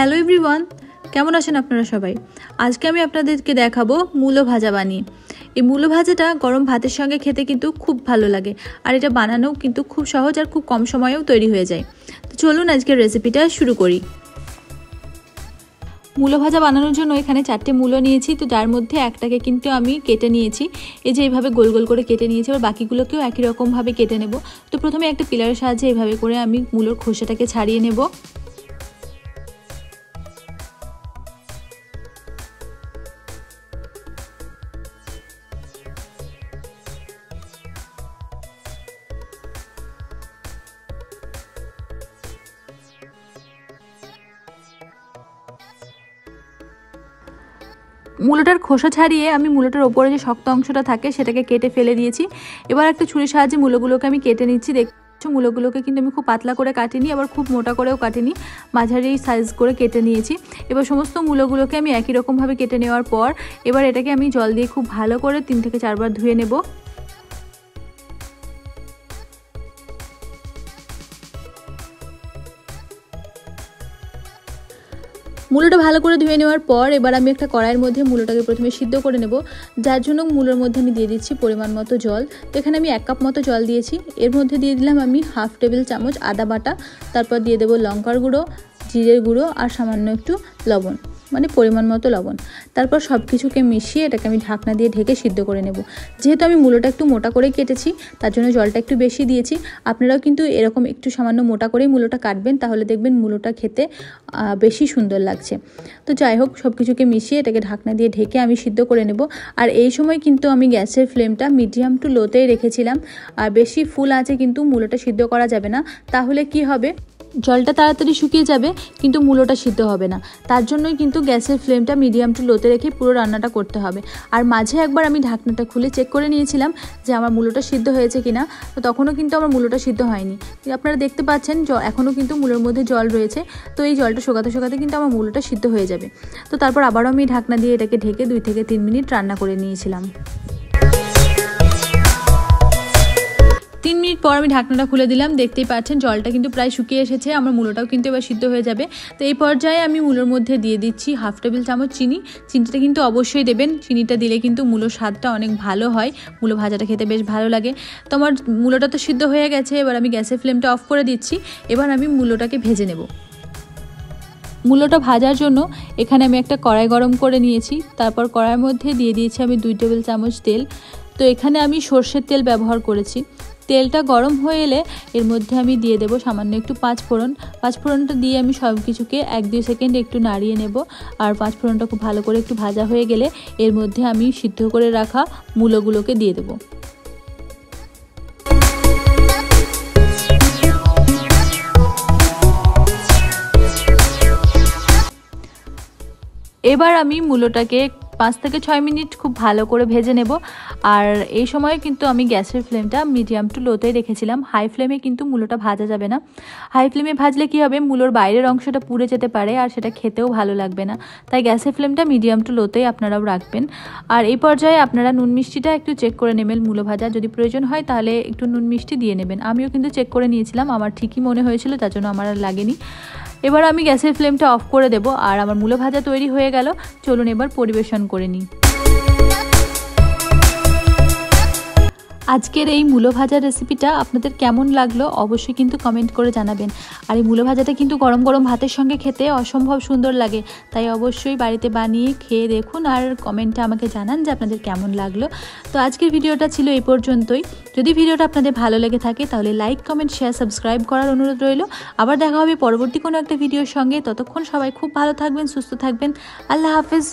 Hello everyone কেমন আছেন আপনারা সবাই? আজকে আমি আপনাদেরকে দেখাবো মূলো ভাজা বানিয়ে। এই মূলো ভাজাটা গরম ভাতের সঙ্গে খেতে কিন্তু খুব ভালো লাগে। আর এটা বানানোও কিন্তু খুব সহজ আর খুব কম সময়েও তৈরি হয়ে যায়। তো চলুন আজকের রেসিপিটা শুরু করি। মূলো ভাজা বানানোর জন্য এখানে চারটে মূলো নিয়েছি। তো তার মধ্যে একটাকে কিন্তু আমি কেটে নিয়েছি। এই যে এইভাবে গোল গোল করে কেটে নিয়েছি। আর বাকিগুলোকেও একই রকমভাবে কেটে নেব। তো প্রথমে একটা পিলারের সাহায্যে এইভাবে করে আমি মূলোর খোসাটাকে ছাড়িয়ে নেব। মূলোটার খোসা ছাড়িয়ে আমি মূলোটার ওপরে যে শক্ত অংশটা থাকে সেটাকে কেটে ফেলে দিয়েছি। এবার একটা ছুরির সাহায্যে মূলোগুলোকে আমি কেটে নিচ্ছি। দেখ মূলগুলোকে কিন্তু আমি খুব পাতলা করে কাটিনি, আবার খুব মোটা করেও কাটিনি। মাঝারি সাইজ করে কেটে নিয়েছি। এবার সমস্ত মূলগুলোকে আমি একই রকমভাবে কেটে নেওয়ার পর এবার এটাকে আমি জল দিয়ে খুব ভালো করে তিন থেকে চারবার ধুয়ে নেব। মূলোটা ভালো করে ধুয়ে নেওয়ার পর এবার আমি একটা কড়াইয়ের মধ্যে মূলোটাকে প্রথমে সিদ্ধ করে নেব। যার জন্য মূলোর মধ্যে আমি দিয়ে দিচ্ছি পরিমাণ মতো জল। তো এখানে আমি এক কাপ মতো জল দিয়েছি। এর মধ্যে দিয়ে দিলাম আমি হাফ টেবিল চামচ আদা বাটা। তারপর দিয়ে দেবো লঙ্কার গুঁড়ো, জিরের গুঁড়ো আর সামান্য একটু লবণ। মানে পরিমাণ মতো লবণ। তারপর সব কিছুকে মিশিয়ে এটাকে আমি ঢাকনা দিয়ে ঢেকে সিদ্ধ করে নেব। যেহেতু আমি মূলোটা একটু মোটা করে কেটেছি, তার জন্য জলটা একটু বেশি দিয়েছি। আপনারাও কিন্তু এরকম একটু সামান্য মোটা করেই মূলোটা কাটবেন, তাহলে দেখবেন মূলোটা খেতে বেশি সুন্দর লাগছে। তো যাই হোক সব কিছুকে মিশিয়ে এটাকে ঢাকনা দিয়ে ঢেকে আমি সিদ্ধ করে নেব। আর এই সময় কিন্তু আমি গ্যাসের ফ্লেমটা মিডিয়াম টু লোতেই রেখেছিলাম। আর বেশি ফুল আছে কিন্তু মূলোটা সিদ্ধ করা যাবে না। তাহলে কি হবে? জলটা তাড়াতাড়ি শুকিয়ে যাবে, কিন্তু মূলোটা সিদ্ধ হবে না। তার জন্যই কিন্তু গ্যাসের ফ্লেমটা মিডিয়াম টু লোতে রেখে পুরো রান্নাটা করতে হবে। আর মাঝে একবার আমি ঢাকনাটা খুলে চেক করে নিয়েছিলাম যে আমার মূলোটা সিদ্ধ হয়েছে কিনা, তো তখনও কিন্তু আমার মূলোটা সিদ্ধ হয়নি। আপনারা দেখতে পাচ্ছেন এখনও কিন্তু মূলোর মধ্যে জল রয়েছে, তো এই জলটা শোকাতে শোকাতে কিন্তু আমার মূলোটা সিদ্ধ হয়ে যাবে। তো তারপর আবারও আমি ঢাকনা দিয়ে এটাকে ঢেকে দুই থেকে তিন মিনিট রান্না করে নিয়েছিলাম। পর আমি ঢাকনাটা খুলে দিলাম, দেখতেই পাচ্ছেন জলটা কিন্তু প্রায় শুকিয়ে এসেছে, আমার মূলোটাও কিন্তু এবার সিদ্ধ হয়ে যাবে। তো এই পর্যায়ে আমি মূলোর মধ্যে দিয়ে দিচ্ছি হাফ টেবিল চামচ চিনি। চিনিটা কিন্তু অবশ্যই দেবেন, চিনিটা দিলে কিন্তু মূলোর স্বাদটা অনেক ভালো হয়, মূলো ভাজাটা খেতে বেশ ভালো লাগে। তো আমার মূলোটা তো সিদ্ধ হয়ে গেছে, এবার আমি গ্যাসের ফ্লেমটা অফ করে দিচ্ছি, এবার আমি মূলোটাকে ভেজে নেব। মূলোটা ভাজার জন্য এখানে আমি একটা কড়াই গরম করে নিয়েছি, তারপর কড়াইয়ের মধ্যে দিয়ে দিয়েছি আমি দুই টেবিল চামচ তেল। তো এখানে আমি সর্ষের তেল ব্যবহার করেছি। তেলটা গরম হয়ে এলে এর মধ্যে আমি দিয়ে দেবো সামান্য একটু পাঁচ ফোড়ন পাঁচ ফোড়নটা দিয়ে আমি সব কিছুকে এক দুই সেকেন্ড একটু নাড়িয়ে নেব। আর পাঁচ ফোড়নটা খুব ভালো করে একটু ভাজা হয়ে গেলে এর মধ্যে আমি সিদ্ধ করে রাখা মূলোগুলোকে দিয়ে দেবো। এবার আমি মূলোটাকে পাঁচ থেকে ছয় মিনিট খুব ভালো করে ভেজে নেব। আর এই সময় কিন্তু আমি গ্যাসের ফ্লেমটা মিডিয়াম টু লোতেই রেখেছিলাম। হাই ফ্লেমে কিন্তু মূলোটা ভাজা যাবে না। হাই ফ্লেমে ভাজলে কি হবে? মূলোর বাইরের অংশটা পুড়ে যেতে পারে আর সেটা খেতেও ভালো লাগবে না। তাই গ্যাসের ফ্লেমটা মিডিয়াম টু লোতেই আপনারাও রাখবেন। আর এই পর্যায়ে আপনারা নুন মিষ্টিটা একটু চেক করে নেবেন মূলো ভাজা। যদি প্রয়োজন হয় তাহলে একটু নুন মিষ্টি দিয়ে নেবেন। আমিও কিন্তু চেক করে নিয়েছিলাম। আমার ঠিকই মনে হয়েছিল, তার জন্য আমার আর লাগেনি। এবার আমি গ্যাসের ফ্লেমটা অফ করে দেব আর আমার মূলো ভাজা তৈরি হয়ে গেল। চলুন এবার পরিবেশন করে নিই। আজকের এই মূলো ভাজার রেসিপিটা আপনাদের কেমন লাগল অবশ্যই কিন্তু কমেন্ট করে জানাবেন। আর এই মূলো ভাজাটা কিন্তু গরম গরম ভাতের সঙ্গে খেতে অসম্ভব সুন্দর লাগে। তাই অবশ্যই বাড়িতে বানিয়ে খেয়ে দেখুন আর কমেন্টে আমাকে জানান যে আপনাদের কেমন লাগল। তো আজকের ভিডিওটা ছিল এই পর্যন্তই। যদি ভিডিওটা আপনাদের ভালো লেগে থাকে তাহলে লাইক কমেন্ট শেয়ার সাবস্ক্রাইব করার অনুরোধ রইল। আবার দেখা হবে পরবর্তী কোনো একটা ভিডিওর সঙ্গে। ততক্ষণ সবাই খুব ভালো থাকবেন, সুস্থ থাকবেন। আল্লাহ হাফিজ।